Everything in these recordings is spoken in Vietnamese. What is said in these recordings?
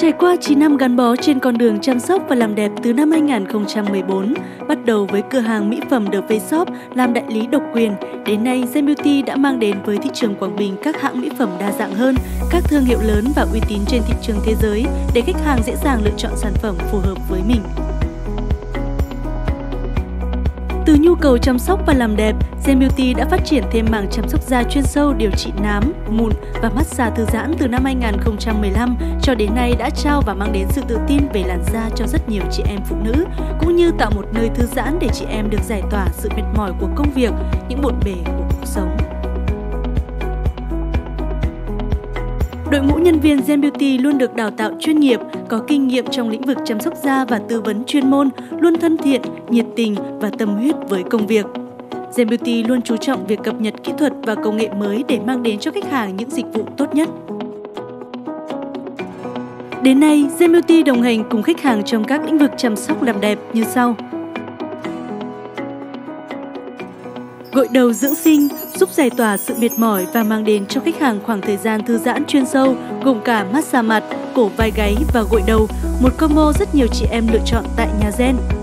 Trải qua 9 năm gắn bó trên con đường chăm sóc và làm đẹp từ năm 2014, bắt đầu với cửa hàng mỹ phẩm The Face Shop làm đại lý độc quyền, đến nay Zen Beauty đã mang đến với thị trường Quảng Bình các hãng mỹ phẩm đa dạng hơn, các thương hiệu lớn và uy tín trên thị trường thế giới để khách hàng dễ dàng lựa chọn sản phẩm phù hợp với mình. Từ nhu cầu chăm sóc và làm đẹp, Zen Beauty đã phát triển thêm mảng chăm sóc da chuyên sâu điều trị nám, mụn và massage thư giãn từ năm 2015 cho đến nay đã trao và mang đến sự tự tin về làn da cho rất nhiều chị em phụ nữ, cũng như tạo một nơi thư giãn để chị em được giải tỏa sự mệt mỏi của công việc, những bộn bề của cuộc sống. Đội ngũ nhân viên Gen Beauty luôn được đào tạo chuyên nghiệp, có kinh nghiệm trong lĩnh vực chăm sóc da và tư vấn chuyên môn, luôn thân thiện, nhiệt tình và tâm huyết với công việc. Gen Beauty luôn chú trọng việc cập nhật kỹ thuật và công nghệ mới để mang đến cho khách hàng những dịch vụ tốt nhất. Đến nay, Gen Beauty đồng hành cùng khách hàng trong các lĩnh vực chăm sóc làm đẹp như sau. Gội đầu dưỡng sinh giúp giải tỏa sự mệt mỏi và mang đến cho khách hàng khoảng thời gian thư giãn chuyên sâu gồm cả massage mặt, cổ vai gáy và gội đầu, một combo rất nhiều chị em lựa chọn tại nhà Gen.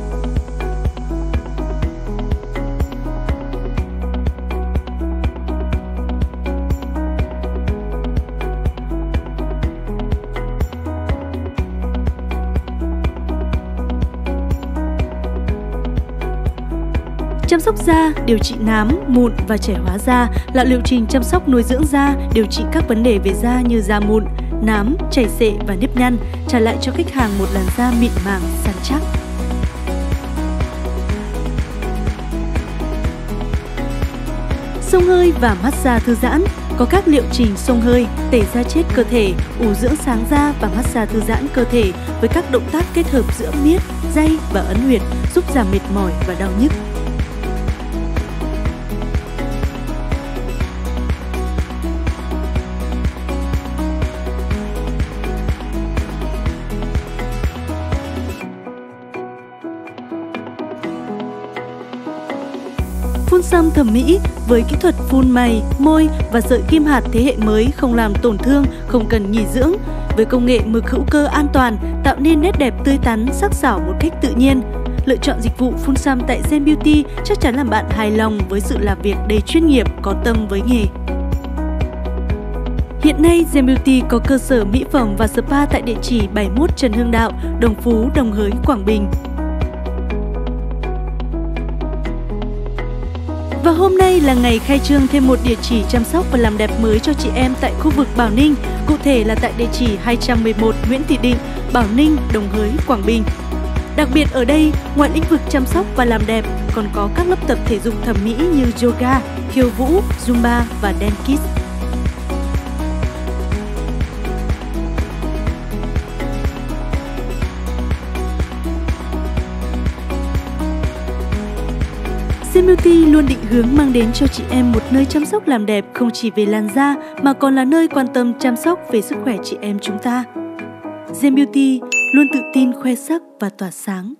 sóc da, điều trị nám, mụn và trẻ hóa da là liệu trình chăm sóc nuôi dưỡng da, điều trị các vấn đề về da như da mụn, nám, chảy xệ và nếp nhăn, trả lại cho khách hàng một làn da mịn màng, săn chắc. Sông hơi và massage thư giãn có các liệu trình sông hơi, tẩy da chết cơ thể, ủ dưỡng sáng da và massage thư giãn cơ thể với các động tác kết hợp giữa miết, dây và ấn huyệt giúp giảm mệt mỏi và đau nhức. Phun xăm thẩm mỹ với kỹ thuật phun mày, môi và sợi kim hạt thế hệ mới không làm tổn thương, không cần nghỉ dưỡng. Với công nghệ mực hữu cơ an toàn, tạo nên nét đẹp tươi tắn, sắc sảo một cách tự nhiên. Lựa chọn dịch vụ phun xăm tại Zen Beauty chắc chắn làm bạn hài lòng với sự làm việc đầy chuyên nghiệp, có tâm với nghề. Hiện nay, Zen Beauty có cơ sở mỹ phẩm và spa tại địa chỉ 71 Trần Hưng Đạo, Đồng Phú, Đồng Hới, Quảng Bình. Và hôm nay là ngày khai trương thêm một địa chỉ chăm sóc và làm đẹp mới cho chị em tại khu vực Bảo Ninh, cụ thể là tại địa chỉ 211 Nguyễn Thị Định, Bảo Ninh, Đồng Hới, Quảng Bình. Đặc biệt ở đây, ngoài lĩnh vực chăm sóc và làm đẹp, còn có các lớp tập thể dục thẩm mỹ như yoga, khiêu vũ, zumba và dance kids. Zen Beauty luôn định hướng mang đến cho chị em một nơi chăm sóc làm đẹp không chỉ về làn da mà còn là nơi quan tâm chăm sóc về sức khỏe chị em chúng ta. Zen Beauty luôn tự tin, khoe sắc và tỏa sáng.